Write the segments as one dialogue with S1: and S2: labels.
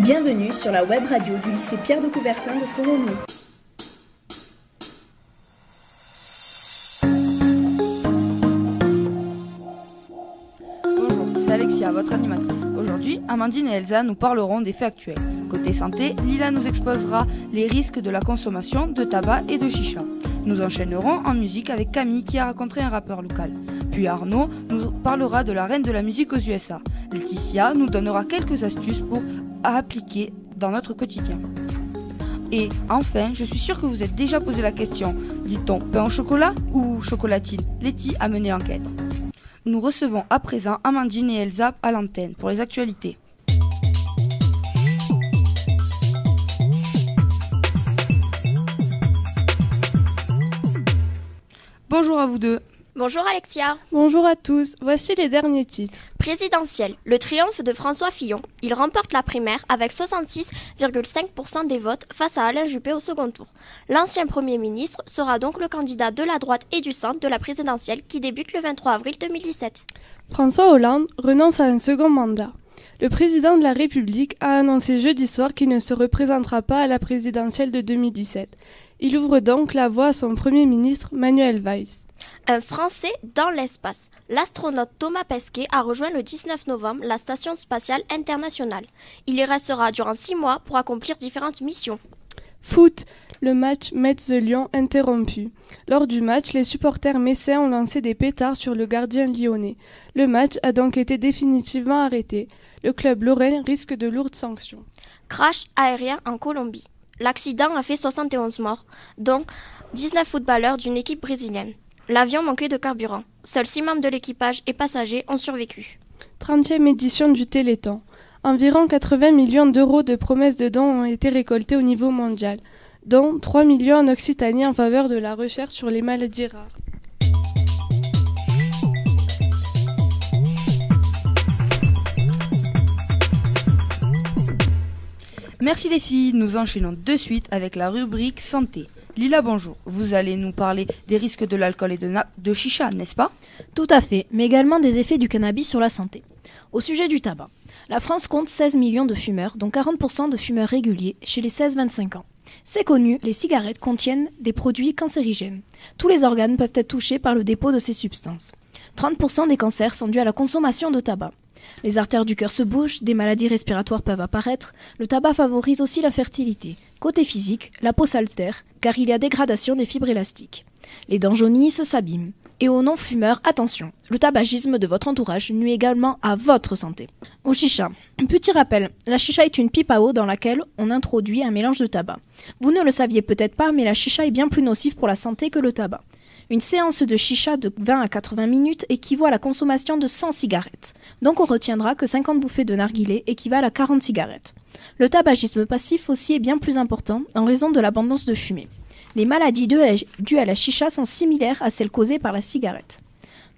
S1: Bienvenue sur la web radio du lycée Pierre de Coubertin de Fourneau.
S2: Bonjour, c'est Alexia, votre animatrice. Aujourd'hui, Amandine et Elsa nous parleront des faits actuels. Côté santé, Lila nous exposera les risques de la consommation de tabac et de chicha. Nous enchaînerons en musique avec Camille qui a rencontré un rappeur local. Puis Arnaud nous parlera de la reine de la musique aux USA. Laetitia nous donnera quelques astuces pour appliquer dans notre quotidien. Et enfin, je suis sûre que vous êtes déjà posé la question, dit-on pain au chocolat ou chocolatine? Letty a mené l'enquête. Nous recevons à présent Amandine et Elsa à l'antenne pour les actualités. Bonjour à vous deux.
S3: Bonjour Alexia.
S4: Bonjour à tous, voici les derniers titres.
S3: Présidentielle, le triomphe de François Fillon. Il remporte la primaire avec 66,5% des votes face à Alain Juppé au second tour. L'ancien Premier ministre sera donc le candidat de la droite et du centre de la présidentielle qui débute le 23 avril 2017.
S4: François Hollande renonce à un second mandat. Le président de la République a annoncé jeudi soir qu'il ne se représentera pas à la présidentielle de 2017. Il ouvre donc la voie à son Premier ministre Manuel Valls.
S3: Un Français dans l'espace. L'astronaute Thomas Pesquet a rejoint le 19 novembre la Station spatiale internationale. Il y restera durant six mois pour accomplir différentes missions.
S4: Foot. Le match Metz-Lyon interrompu. Lors du match, les supporters messins ont lancé des pétards sur le gardien lyonnais. Le match a donc été définitivement arrêté. Le club lorrain risque de lourdes sanctions.
S3: Crash aérien en Colombie. L'accident a fait 71 morts, dont 19 footballeurs d'une équipe brésilienne. L'avion manquait de carburant. Seuls 6 membres de l'équipage et passagers ont survécu.
S4: 30e édition du Téléthon. Environ 80 millions d'euros de promesses de dons ont été récoltés au niveau mondial, dont 3 millions en Occitanie en faveur de la recherche sur les maladies rares.
S2: Merci les filles, nous enchaînons de suite avec la rubrique santé. Lila, bonjour. Vous allez nous parler des risques de l'alcool et de, chicha, n'est-ce pas?
S5: Tout à fait, mais également des effets du cannabis sur la santé. Au sujet du tabac, la France compte 16 millions de fumeurs, dont 40% de fumeurs réguliers chez les 16-25 ans. C'est connu, les cigarettes contiennent des produits cancérigènes. Tous les organes peuvent être touchés par le dépôt de ces substances. 30% des cancers sont dus à la consommation de tabac. Les artères du cœur se bougent, des maladies respiratoires peuvent apparaître. Le tabac favorise aussi la fertilité. Côté physique, la peau s'altère, car il y a dégradation des fibres élastiques. Les dents jaunissent, s'abîment. Et aux non-fumeurs, attention, le tabagisme de votre entourage nuit également à votre santé. Au chicha. Petit rappel, la chicha est une pipe à eau dans laquelle on introduit un mélange de tabac. Vous ne le saviez peut-être pas, mais la chicha est bien plus nocive pour la santé que le tabac. Une séance de chicha de 20 à 80 minutes équivaut à la consommation de 100 cigarettes. Donc on retiendra que 50 bouffées de narguilé équivalent à 40 cigarettes. Le tabagisme passif aussi est bien plus important en raison de l'abondance de fumée. Les maladies dues à la chicha sont similaires à celles causées par la cigarette.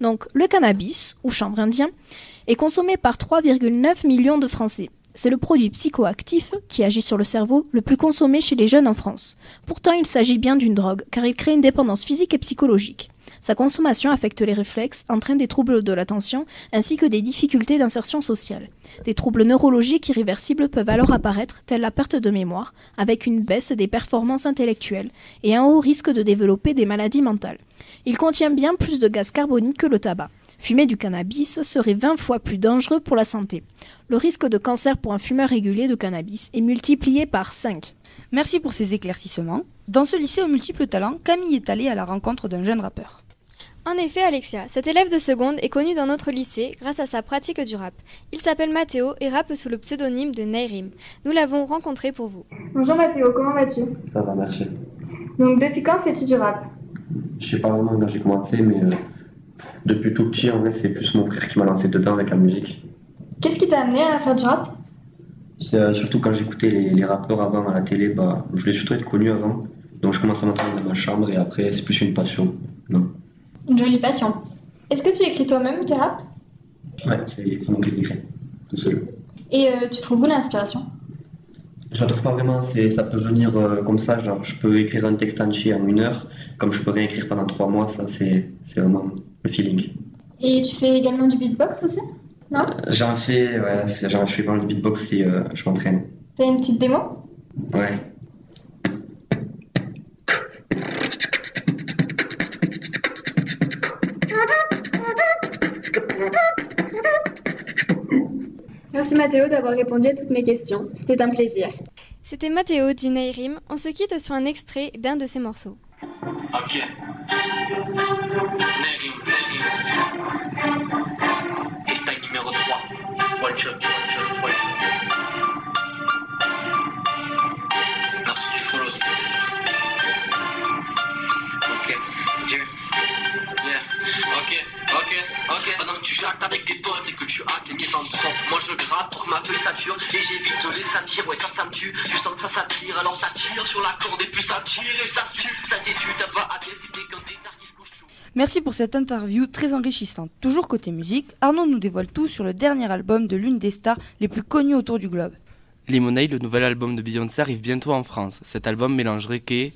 S5: Donc le cannabis, ou chanvre indien, est consommé par 3,9 millions de Français. C'est le produit psychoactif qui agit sur le cerveau le plus consommé chez les jeunes en France. Pourtant, il s'agit bien d'une drogue, car il crée une dépendance physique et psychologique. Sa consommation affecte les réflexes, entraîne des troubles de l'attention, ainsi que des difficultés d'insertion sociale. Des troubles neurologiques irréversibles peuvent alors apparaître, tels la perte de mémoire, avec une baisse des performances intellectuelles, et un haut risque de développer des maladies mentales. Il contient bien plus de gaz carbonique que le tabac. Fumer du cannabis serait 20 fois plus dangereux pour la santé. Le risque de cancer pour un fumeur régulier de cannabis est multiplié par 5.
S2: Merci pour ces éclaircissements. Dans ce lycée aux multiples talents, Camille est allée à la rencontre d'un jeune rappeur.
S6: En effet, Alexia, cet élève de seconde est connu dans notre lycée grâce à sa pratique du rap. Il s'appelle Mathéo et rappe sous le pseudonyme de Nairim. Nous l'avons rencontré pour vous.
S7: Bonjour Mathéo, comment vas-tu?
S8: Ça va, merci.
S7: Donc depuis quand fais-tu du rap?
S8: Je sais pas vraiment quand j'ai commencé, mais euh, depuis tout petit, en vrai, c'est plus mon frère qui m'a lancé dedans avec la musique.
S7: Qu'est-ce qui t'a amené à faire du rap?
S8: Euh, Surtout quand j'écoutais les, les, rappeurs avant à la télé, bah, je voulais surtout être connu avant. Donc je commence à m'entraîner dans ma chambre et après, c'est plus une passion. Non.
S7: Une jolie passion. Est-ce que tu écris toi-même tes raps
S8: Ouais, c'est moi qui les écris, tout seul.
S7: Et euh, tu trouves où l'inspiration?
S8: Je la trouve pas vraiment, ça peut venir euh, comme ça, genre je peux écrire un texte entier en une heure, comme je peux rien écrire pendant trois mois, ça c'est vraiment le feeling.
S7: Et tu fais également du beatbox aussi? Non?
S8: J'en fais, ouais, j'en fais vraiment du beatbox si euh, je m'entraîne.
S7: T'as une petite démo?
S8: Ouais.
S7: Merci Mathéo d'avoir répondu à toutes mes questions. C'était un plaisir.
S6: C'était Mathéo dit Nairim. On se quitte sur un extrait d'un de ses morceaux.
S9: Ok. Nerim, Nerim. Hashtag numéro 3. One shot, one shot, one shot. Merci du follow. Ok. Dieu. Yeah. Ok, ok, ok. Pendant que tu jactes avec tes potes je gratte pour que ma feuille sature et j'évite les satires. Ouais, ça, ça me tue. Tu sens que ça s'attire, alors ça tire sur la corde et puis ça tire et ça se tue. Ça t'étue, t'as pas à tester quand t'es tard qui se couche.
S2: Merci pour cette interview très enrichissante. Toujours côté musique, Arnaud nous dévoile tout sur le dernier album de l'une des stars les plus connues autour du globe.
S10: Lemonade, le nouvel album de Beyoncé, arrive bientôt en France. Cet album mélange reggae,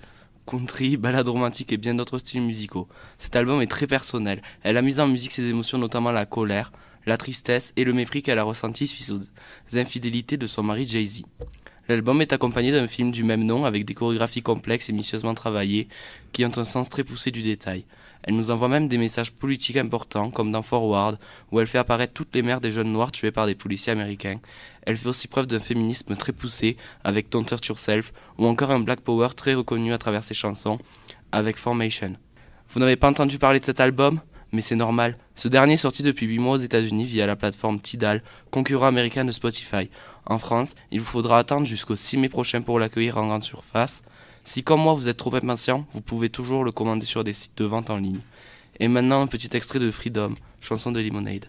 S10: country, ballade romantique et bien d'autres styles musicaux. Cet album est très personnel. Elle a mis en musique ses émotions, notamment la colère, la tristesse et le mépris qu'elle a ressenti suite aux infidélités de son mari Jay-Z. L'album est accompagné d'un film du même nom avec des chorégraphies complexes et minutieusement travaillées qui ont un sens très poussé du détail. Elle nous envoie même des messages politiques importants, comme dans Forward, où elle fait apparaître toutes les mères des jeunes noirs tués par des policiers américains. Elle fait aussi preuve d'un féminisme très poussé, avec Don't Hurt Yourself, ou encore un Black Power très reconnu à travers ses chansons, avec Formation. Vous n'avez pas entendu parler de cet album? Mais c'est normal. Ce dernier est sorti depuis 8 mois aux États-Unis via la plateforme Tidal, concurrent américain de Spotify. En France, il vous faudra attendre jusqu'au 6 mai prochain pour l'accueillir en grande surface. Si comme moi vous êtes trop impatient, vous pouvez toujours le commander sur des sites de vente en ligne. Et maintenant un petit extrait de Freedom, chanson de Lemonade.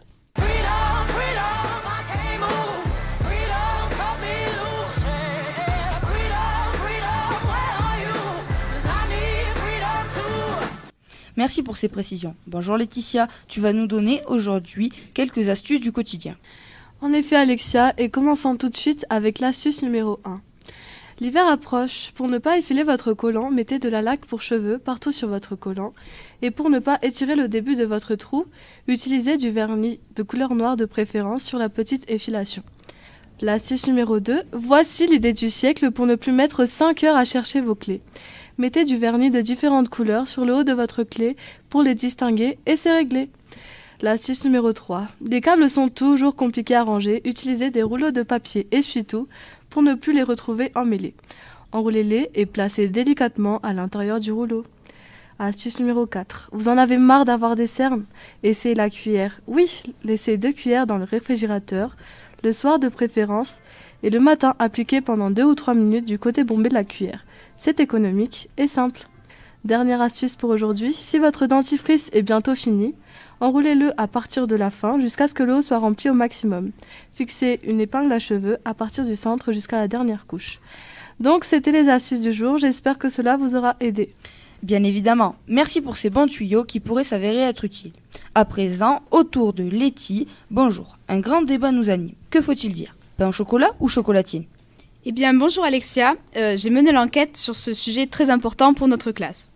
S2: Merci pour ces précisions. Bonjour Laetitia, tu vas nous donner aujourd'hui quelques astuces du quotidien.
S4: En effet, Alexia, et commençons tout de suite avec l'astuce numéro 1. L'hiver approche. Pour ne pas effiler votre collant, mettez de la laque pour cheveux partout sur votre collant. Et pour ne pas étirer le début de votre trou, utilisez du vernis de couleur noire de préférence sur la petite effilation. L'astuce numéro 2. Voici l'idée du siècle pour ne plus mettre 5 heures à chercher vos clés. Mettez du vernis de différentes couleurs sur le haut de votre clé pour les distinguer et c'est réglé. L'astuce numéro 3. Les câbles sont toujours compliqués à ranger. Utilisez des rouleaux de papier essuie-tout pour ne plus les retrouver emmêlés. Enroulez-les et placez délicatement à l'intérieur du rouleau. Astuce numéro 4. Vous en avez marre d'avoir des cernes? Essayez la cuillère. Oui, laissez deux cuillères dans le réfrigérateur, le soir de préférence, et le matin appliquez pendant 2 ou 3 minutes du côté bombé de la cuillère. C'est économique et simple. Dernière astuce pour aujourd'hui, si votre dentifrice est bientôt fini, enroulez-le à partir de la fin jusqu'à ce que l'eau soit remplie au maximum. Fixez une épingle à cheveux à partir du centre jusqu'à la dernière couche. Donc c'était les astuces du jour, j'espère que cela vous aura aidé.
S2: Bien évidemment, merci pour ces bons tuyaux qui pourraient s'avérer être utiles. À présent, autour de Letty, bonjour. Un grand débat nous anime. Que faut-il dire? Pain au chocolat ou chocolatine?
S11: Eh bien, bonjour Alexia. Euh, j'ai mené l'enquête sur ce sujet très important pour notre classe.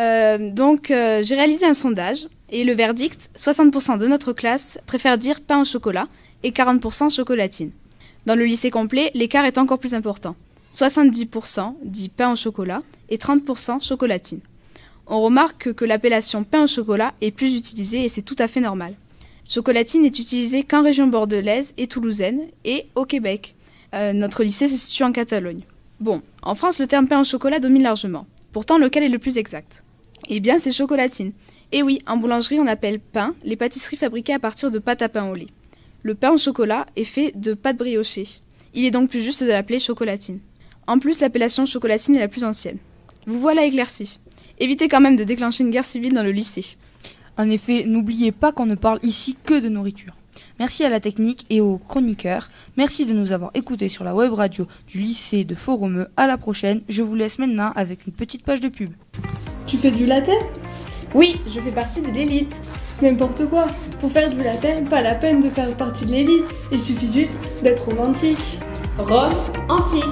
S11: Euh, donc, euh, j'ai réalisé un sondage et le verdict 60% de notre classe préfère dire pain au chocolat et 40% chocolatine. Dans le lycée complet, l'écart est encore plus important. 70% dit pain au chocolat et 30% chocolatine. On remarque que l'appellation pain au chocolat est plus utilisée et c'est tout à fait normal. Chocolatine est utilisée qu'en région bordelaise et toulousaine et au Québec. Euh, notre lycée se situe en Catalogne. Bon, en France, le terme pain au chocolat domine largement. Pourtant, lequel est le plus exact? Eh bien, c'est chocolatine. Et oui, en boulangerie, on appelle pain les pâtisseries fabriquées à partir de pâte à pain au lait. Le pain au chocolat est fait de pâte briochée. Il est donc plus juste de l'appeler chocolatine. En plus, l'appellation chocolatine est la plus ancienne. Vous voilà éclairci. Évitez quand même de déclencher une guerre civile dans le lycée.
S2: En effet, n'oubliez pas qu'on ne parle ici que de nourriture. Merci à la technique et aux chroniqueurs. Merci de nous avoir écoutés sur la web radio du lycée de Foromeux. À la prochaine. Je vous laisse maintenant avec une petite page de pub.
S4: Tu fais du latte
S12: Oui, je fais partie de l'élite.
S4: N'importe quoi. Pour faire du latte, pas la peine de faire partie de l'élite. Il suffit juste d'être romantique.
S12: Rome antique.